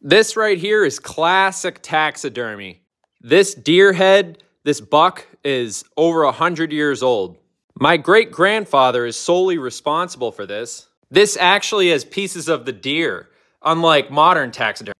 This right here is classic taxidermy. This deer head, this buck, is over a 100 years old. My great grandfather is solely responsible for this. This actually has pieces of the deer, unlike modern taxidermy.